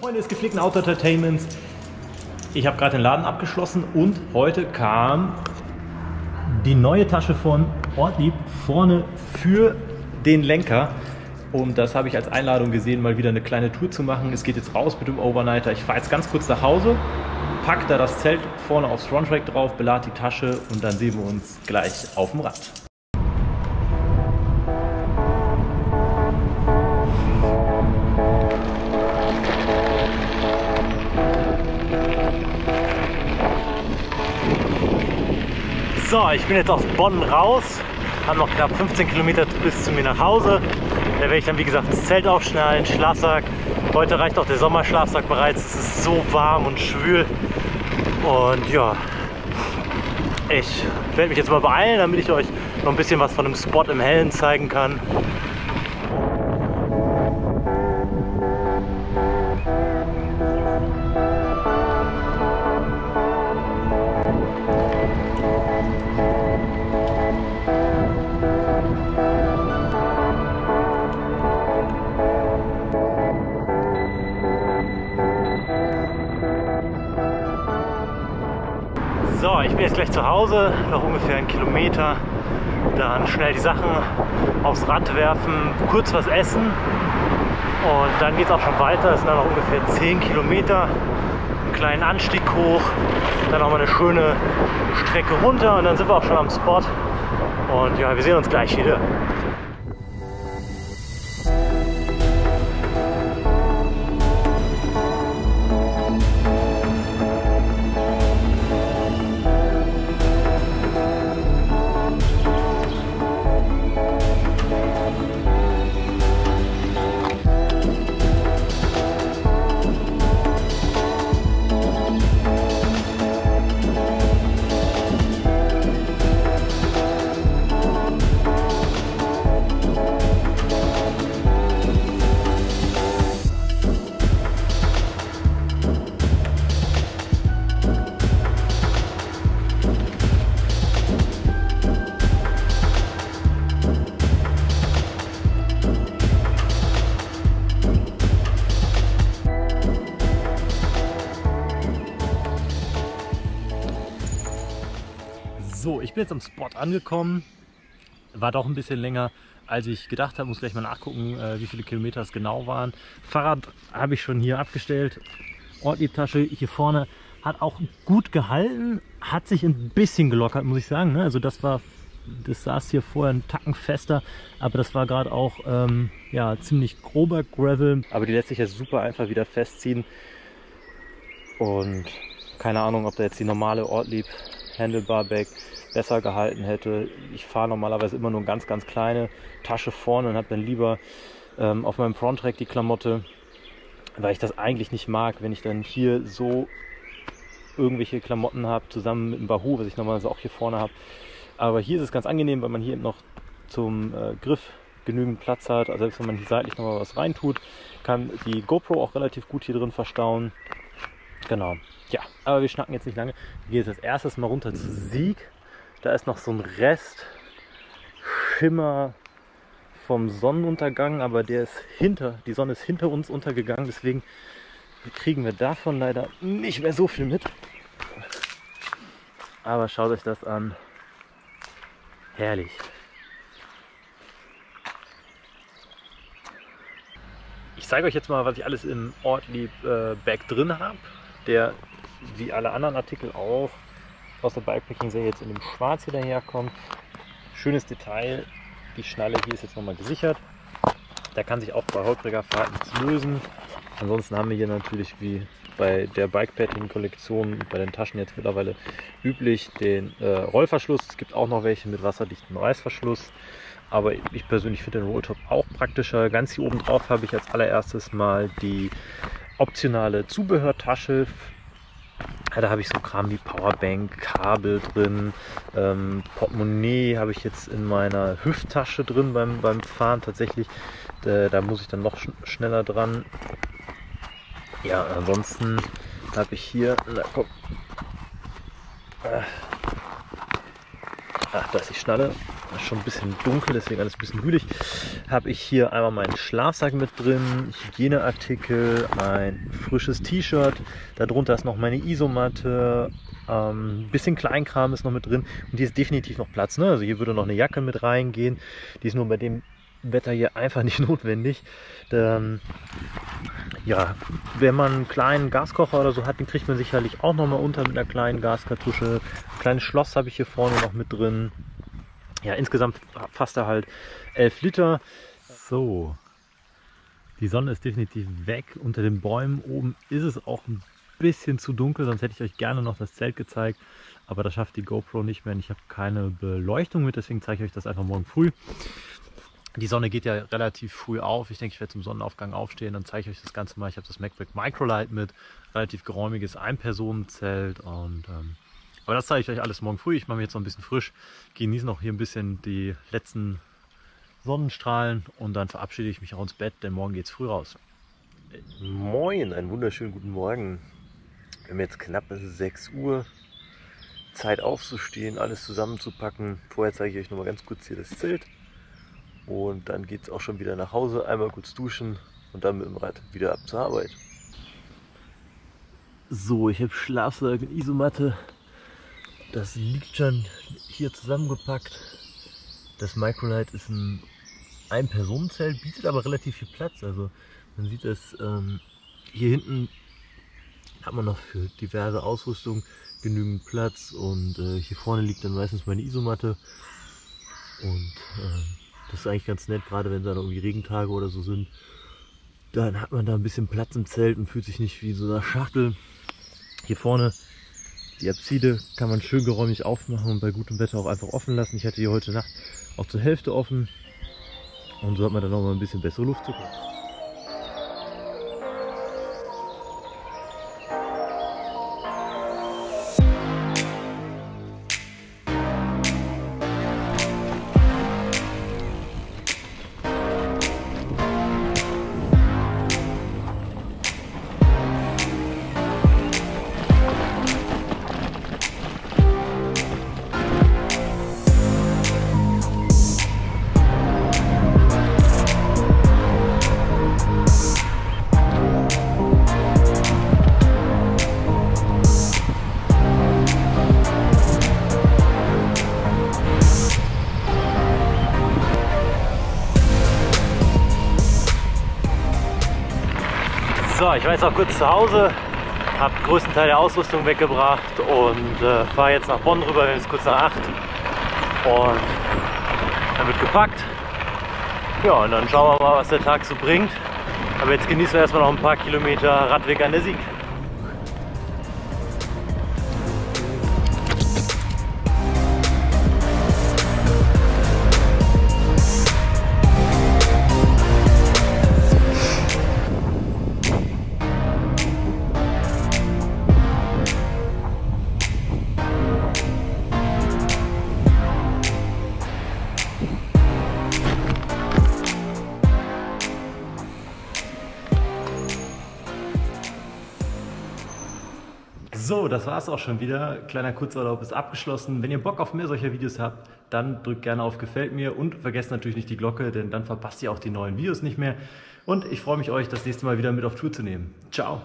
Freunde des gepflegten Auto Entertainments. Ich habe gerade den Laden abgeschlossen und heute kam die neue Tasche von Ortlieb vorne für den Lenker. Und das habe ich als Einladung gesehen, mal wieder eine kleine Tour zu machen. Es geht jetzt raus mit dem Overnighter. Ich fahre jetzt ganz kurz nach Hause, pack da das Zelt vorne aufs Frontrack drauf, belade die Tasche und dann sehen wir uns gleich auf dem Rad. So, ich bin jetzt aus Bonn raus, habe noch knapp 15 Kilometer bis zu mir nach Hause. Da werde ich dann wie gesagt das Zelt aufschnallen, Schlafsack. Heute reicht auch der Sommerschlafsack bereits. Es ist so warm und schwül. Und ja, ich werde mich jetzt mal beeilen, damit ich euch noch ein bisschen was von dem Spot im Hellen zeigen kann. So, ich bin jetzt gleich zu Hause, noch ungefähr einen Kilometer. Dann schnell die Sachen aufs Rad werfen, kurz was essen und dann geht es auch schon weiter. Es sind dann noch ungefähr 10 Kilometer, einen kleinen Anstieg hoch, dann noch mal eine schöne Strecke runter und dann sind wir auch schon am Spot. Und ja, wir sehen uns gleich wieder. Bin jetzt am Spot angekommen. War doch ein bisschen länger, als ich gedacht habe. Muss gleich mal nachgucken, äh, wie viele Kilometer es genau waren. Fahrrad habe ich schon hier abgestellt. Ortliebtasche hier vorne hat auch gut gehalten, hat sich ein bisschen gelockert, muss ich sagen. Ne? Also das war, das saß hier vorher ein Tacken fester, aber das war gerade auch ähm, ja, ziemlich grober Gravel. Aber die lässt sich jetzt super einfach wieder festziehen. Und keine Ahnung, ob da jetzt die normale Ortlieb Handlebar Bag besser gehalten hätte. Ich fahre normalerweise immer nur eine ganz, ganz kleine Tasche vorne und habe dann lieber ähm, auf meinem Frontrack die Klamotte, weil ich das eigentlich nicht mag, wenn ich dann hier so irgendwelche Klamotten habe, zusammen mit dem Bahoo, was ich normalerweise auch hier vorne habe. Aber hier ist es ganz angenehm, weil man hier noch zum äh, Griff genügend Platz hat. Also selbst wenn man hier seitlich noch mal was reintut, kann die GoPro auch relativ gut hier drin verstauen. Genau. Ja, aber wir schnacken jetzt nicht lange. Wir gehen jetzt als erstes mal runter zu Sieg. Da ist noch so ein Rest Schimmer vom Sonnenuntergang, aber der ist hinter, die Sonne ist hinter uns untergegangen, deswegen kriegen wir davon leider nicht mehr so viel mit. Aber schaut euch das an. Herrlich. Ich zeige euch jetzt mal, was ich alles im Ortlieb äh, Bag drin habe. Der wie alle anderen Artikel auch aus der Bikepacking-Serie jetzt in dem Schwarz hier daherkommt. Schönes Detail, die Schnalle hier ist jetzt nochmal gesichert. Da kann sich auch bei Hautträgerfahrten nichts lösen. Ansonsten haben wir hier natürlich wie bei der Bikepacking-Kollektion, bei den Taschen jetzt mittlerweile üblich, den äh, Rollverschluss. Es gibt auch noch welche mit wasserdichtem Reißverschluss. Aber ich persönlich finde den Rolltop auch praktischer. Ganz hier oben drauf habe ich als allererstes mal die optionale Zubehörtasche da habe ich so Kram wie Powerbank, Kabel drin, ähm, Portemonnaie habe ich jetzt in meiner Hüfttasche drin beim, beim Fahren tatsächlich. Da, da muss ich dann noch sch schneller dran. Ja, ansonsten habe ich hier, na komm, ach, da ist die Schnalle. Ist schon ein bisschen dunkel, deswegen alles ein bisschen grünig. Habe ich hier einmal meinen Schlafsack mit drin, Hygieneartikel, ein frisches T-Shirt. Darunter ist noch meine Isomatte, ein ähm, bisschen Kleinkram ist noch mit drin und hier ist definitiv noch Platz. Ne? Also hier würde noch eine Jacke mit reingehen. Die ist nur bei dem Wetter hier einfach nicht notwendig. Ähm, ja, wenn man einen kleinen Gaskocher oder so hat, den kriegt man sicherlich auch noch mal unter mit einer kleinen Gaskartusche. Ein kleines Schloss habe ich hier vorne noch mit drin. Ja, insgesamt fasst er halt 11 Liter. So, die Sonne ist definitiv weg. Unter den Bäumen oben ist es auch ein bisschen zu dunkel, sonst hätte ich euch gerne noch das Zelt gezeigt. Aber das schafft die GoPro nicht mehr und ich habe keine Beleuchtung mit, deswegen zeige ich euch das einfach morgen früh. Die Sonne geht ja relativ früh auf. Ich denke, ich werde zum Sonnenaufgang aufstehen. Dann zeige ich euch das Ganze mal. Ich habe das MacBook Microlight mit. Relativ geräumiges Ein-Personen-Zelt. Und, ähm, aber das zeige ich euch alles morgen früh. Ich mache mich jetzt noch ein bisschen frisch. Genieße noch hier ein bisschen die letzten Sonnenstrahlen. Und dann verabschiede ich mich auch ins Bett, denn morgen geht es früh raus. Moin, einen wunderschönen guten Morgen. Wir haben jetzt knapp 6 Uhr. Zeit aufzustehen, alles zusammenzupacken. Vorher zeige ich euch noch mal ganz kurz hier das Zelt. Und dann geht es auch schon wieder nach Hause, einmal kurz duschen und dann mit dem Rad wieder ab zur Arbeit. So, ich habe Schlafsack und Isomatte. Das liegt schon hier zusammengepackt. Das Microlight ist ein Ein-Personen-Zelt, bietet aber relativ viel Platz. Also man sieht es ähm, hier hinten hat man noch für diverse Ausrüstung genügend Platz und äh, hier vorne liegt dann meistens meine Isomatte und äh, das ist eigentlich ganz nett, gerade wenn es dann irgendwie Regentage oder so sind. Dann hat man da ein bisschen Platz im Zelt und fühlt sich nicht wie so eine Schachtel. Hier vorne die Abside kann man schön geräumig aufmachen und bei gutem Wetter auch einfach offen lassen. Ich hatte hier heute Nacht auch zur Hälfte offen und so hat man dann auch mal ein bisschen bessere Luft zu kommen. So, ich war jetzt auch kurz zu Hause, habe den größten Teil der Ausrüstung weggebracht und äh, fahre jetzt nach Bonn rüber, wir sind kurz nach 8 und dann wird gepackt. Ja, und dann schauen wir mal, was der Tag so bringt. Aber jetzt genießen wir erstmal noch ein paar Kilometer Radweg an der Sieg. Das war es auch schon wieder. Kleiner Kurzurlaub ist abgeschlossen. Wenn ihr Bock auf mehr solcher Videos habt, dann drückt gerne auf Gefällt mir und vergesst natürlich nicht die Glocke, denn dann verpasst ihr auch die neuen Videos nicht mehr. Und ich freue mich, euch das nächste Mal wieder mit auf Tour zu nehmen. Ciao!